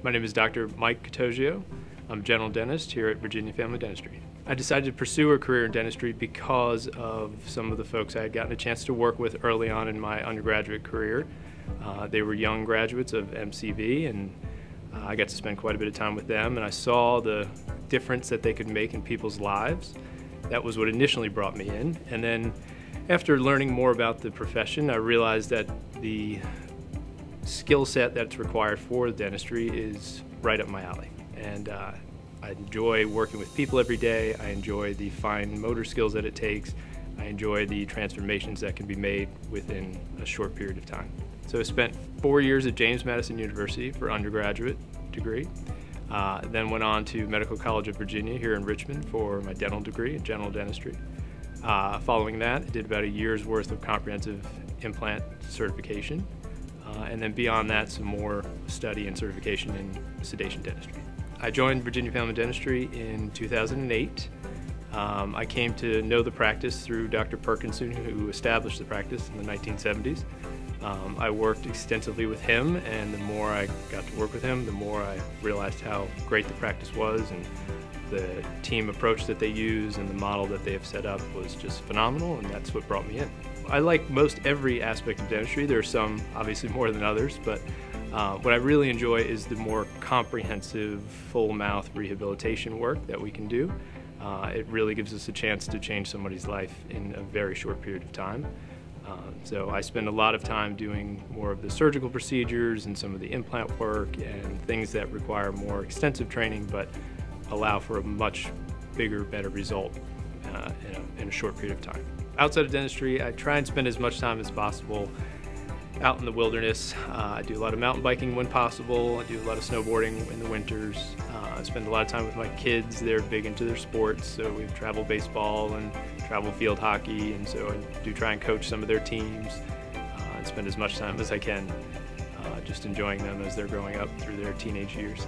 My name is Dr. Mike Catoggio. I'm a general dentist here at Virginia Family Dentistry. I decided to pursue a career in dentistry because of some of the folks I had gotten a chance to work with early on in my undergraduate career. Uh, they were young graduates of MCV, and uh, I got to spend quite a bit of time with them, and I saw the difference that they could make in people's lives. That was what initially brought me in. And then after learning more about the profession, I realized that the skill set that's required for dentistry is right up my alley. And uh, I enjoy working with people every day. I enjoy the fine motor skills that it takes. I enjoy the transformations that can be made within a short period of time. So I spent four years at James Madison University for undergraduate degree. Uh, then went on to Medical College of Virginia here in Richmond for my dental degree in general dentistry. Uh, following that, I did about a year's worth of comprehensive implant certification. Uh, and then beyond that, some more study and certification in sedation dentistry. I joined Virginia Family Dentistry in 2008. Um, I came to know the practice through Dr. Perkinson, who established the practice in the 1970s. Um, I worked extensively with him, and the more I got to work with him, the more I realized how great the practice was, and the team approach that they use and the model that they have set up was just phenomenal, and that's what brought me in. I like most every aspect of dentistry. There are some, obviously, more than others, but uh, what I really enjoy is the more comprehensive full mouth rehabilitation work that we can do. Uh, it really gives us a chance to change somebody's life in a very short period of time. Uh, so I spend a lot of time doing more of the surgical procedures and some of the implant work and things that require more extensive training but allow for a much bigger, better result uh, in, a, in a short period of time. Outside of dentistry, I try and spend as much time as possible out in the wilderness. Uh, I do a lot of mountain biking when possible. I do a lot of snowboarding in the winters. Uh, I spend a lot of time with my kids. They're big into their sports, so we have travel baseball and travel field hockey, and so I do try and coach some of their teams uh, and spend as much time as I can uh, just enjoying them as they're growing up through their teenage years.